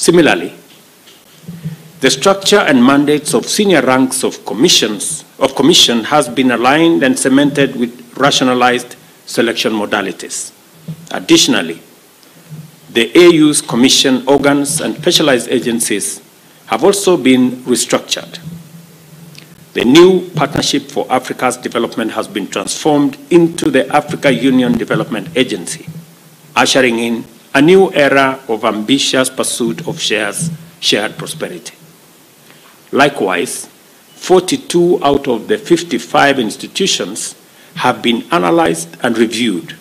Similarly, the structure and mandates of senior ranks of commissions of commission has been aligned and cemented with rationalized selection modalities. Additionally, the AU's commission organs and specialized agencies have also been restructured. The new Partnership for Africa's Development has been transformed into the Africa Union Development Agency, ushering in a new era of ambitious pursuit of shares, shared prosperity. Likewise, 42 out of the 55 institutions have been analyzed and reviewed,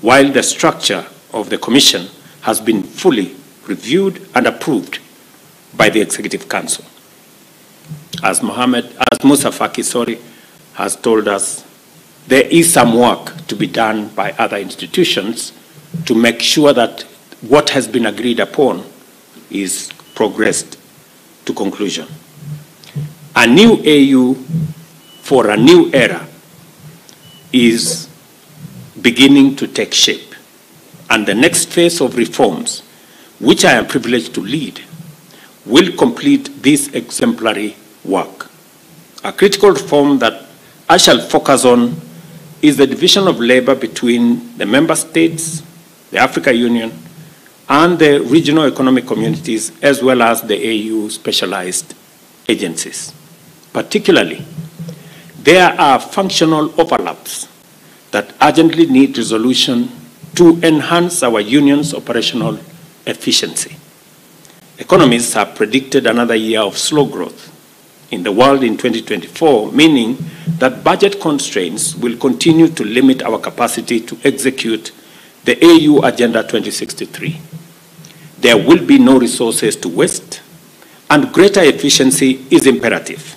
while the structure of the Commission has been fully reviewed and approved by the Executive Council. As Mohammed, as Musa Faki, sorry, has told us, there is some work to be done by other institutions to make sure that what has been agreed upon is progressed to conclusion. A new AU for a new era is beginning to take shape. And the next phase of reforms, which I am privileged to lead, will complete this exemplary work. A critical reform that I shall focus on is the division of labor between the member states, the Africa Union, and the regional economic communities, as well as the AU specialized agencies. Particularly, there are functional overlaps that urgently need resolution to enhance our union's operational efficiency. Economists have predicted another year of slow growth in the world in 2024, meaning that budget constraints will continue to limit our capacity to execute the AU Agenda 2063. There will be no resources to waste, and greater efficiency is imperative.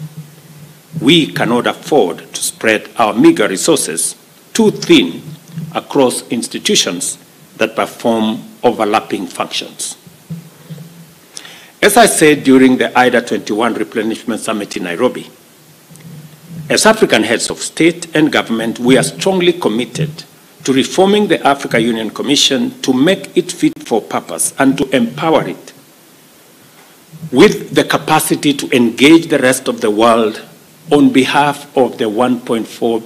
We cannot afford to spread our meager resources too thin across institutions that perform overlapping functions. As I said during the IDA 21 Replenishment Summit in Nairobi, as African heads of state and government, we are strongly committed to reforming the Africa Union Commission to make it fit for purpose and to empower it with the capacity to engage the rest of the world on behalf of the 1.4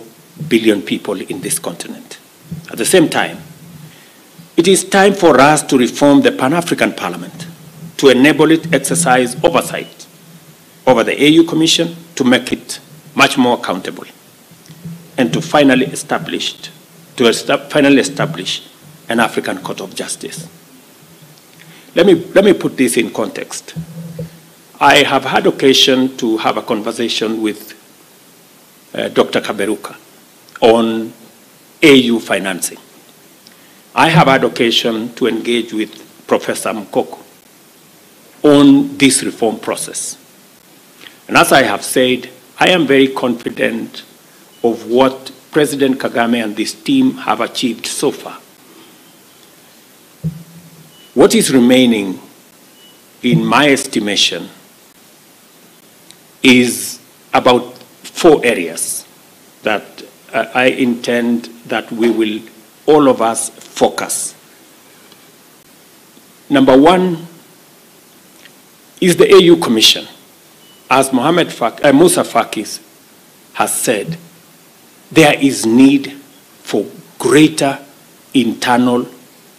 billion people in this continent. At the same time, it is time for us to reform the Pan-African Parliament to enable it exercise oversight over the AU Commission to make it much more accountable and to finally establish, to finally establish an African Court of Justice. Let me, let me put this in context. I have had occasion to have a conversation with uh, Dr. Kaberuka on AU financing. I have had occasion to engage with Professor Moukoko on this reform process. And as I have said, I am very confident of what President Kagame and this team have achieved so far. What is remaining, in my estimation, is about four areas that uh, I intend that we will, all of us, focus. Number one is the AU Commission. As Mohammed Fak, uh, Musa Fakis has said, there is need for greater internal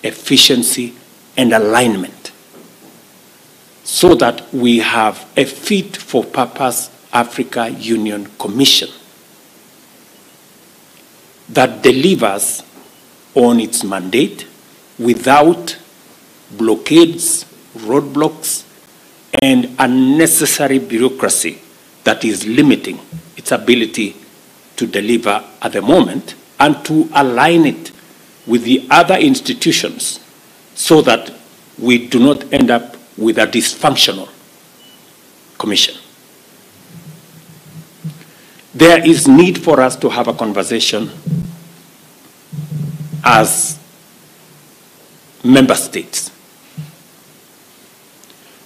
efficiency and alignment so that we have a fit for purpose Africa Union Commission that delivers on its mandate without blockades, roadblocks, and unnecessary bureaucracy that is limiting its ability to deliver at the moment and to align it with the other institutions so that we do not end up with a dysfunctional commission. There is need for us to have a conversation as member states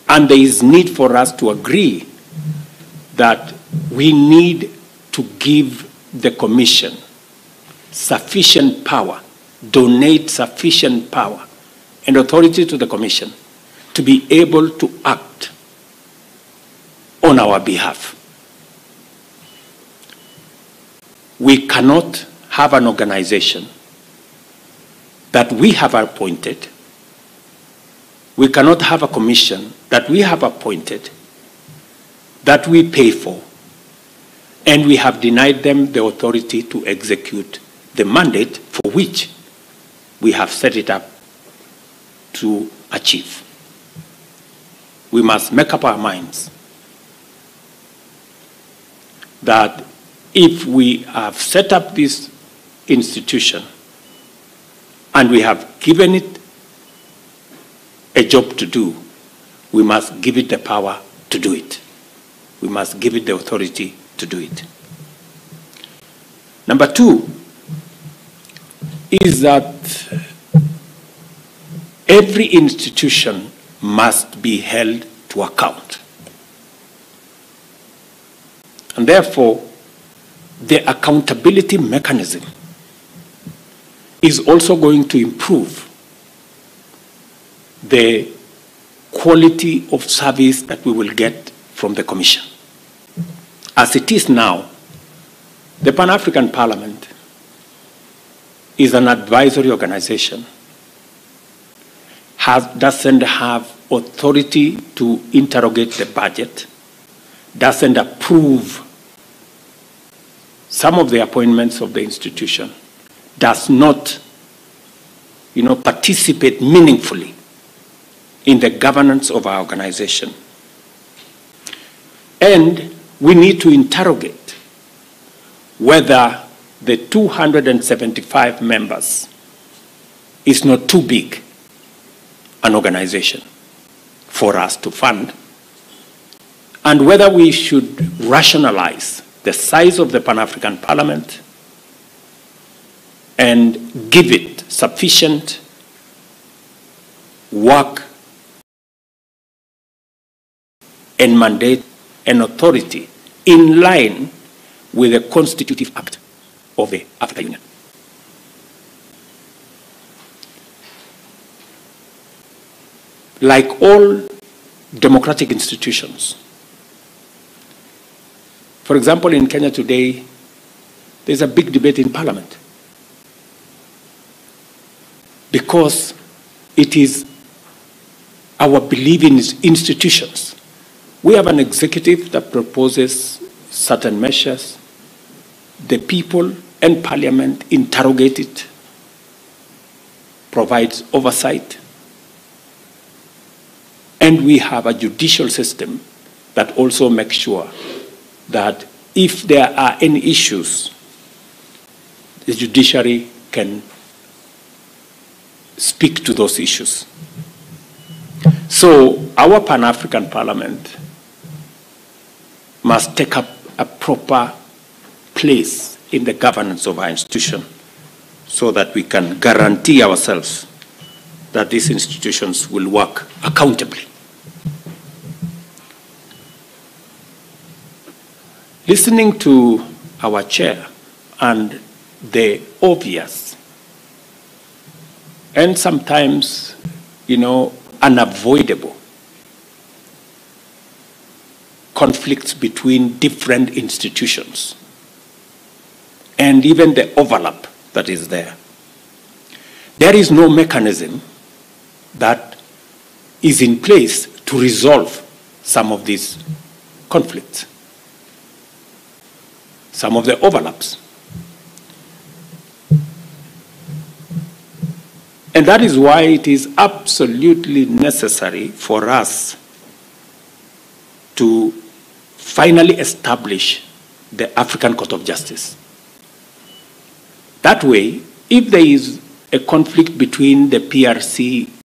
and there is need for us to agree that we need to give the Commission sufficient power, donate sufficient power and authority to the Commission to be able to act on our behalf. We cannot have an organization that we have appointed. We cannot have a commission that we have appointed, that we pay for, and we have denied them the authority to execute the mandate for which we have set it up to achieve. We must make up our minds that if we have set up this institution and we have given it a job to do, we must give it the power to do it. We must give it the authority to do it. Number two is that every institution must be held to account. And therefore, the accountability mechanism is also going to improve the quality of service that we will get from the Commission. As it is now, the Pan African Parliament is an advisory organization, has, doesn't have authority to interrogate the budget, doesn't approve some of the appointments of the institution, does not you know, participate meaningfully in the governance of our organization. And we need to interrogate whether the 275 members is not too big an organization for us to fund, and whether we should rationalize the size of the Pan African Parliament and give it sufficient work and mandate and authority in line with the Constitutive Act of the African Union. Like all democratic institutions, for example, in Kenya today, there's a big debate in parliament because it is our belief in institutions. We have an executive that proposes certain measures. The people and parliament interrogate it, provides oversight. And we have a judicial system that also makes sure that if there are any issues, the judiciary can speak to those issues. So our Pan-African Parliament must take up a proper place in the governance of our institution so that we can guarantee ourselves that these institutions will work accountably. Listening to our chair and the obvious and sometimes, you know, unavoidable conflicts between different institutions and even the overlap that is there. There is no mechanism that is in place to resolve some of these conflicts, some of the overlaps. And that is why it is absolutely necessary for us to finally establish the African Court of Justice. That way, if there is a conflict between the PRC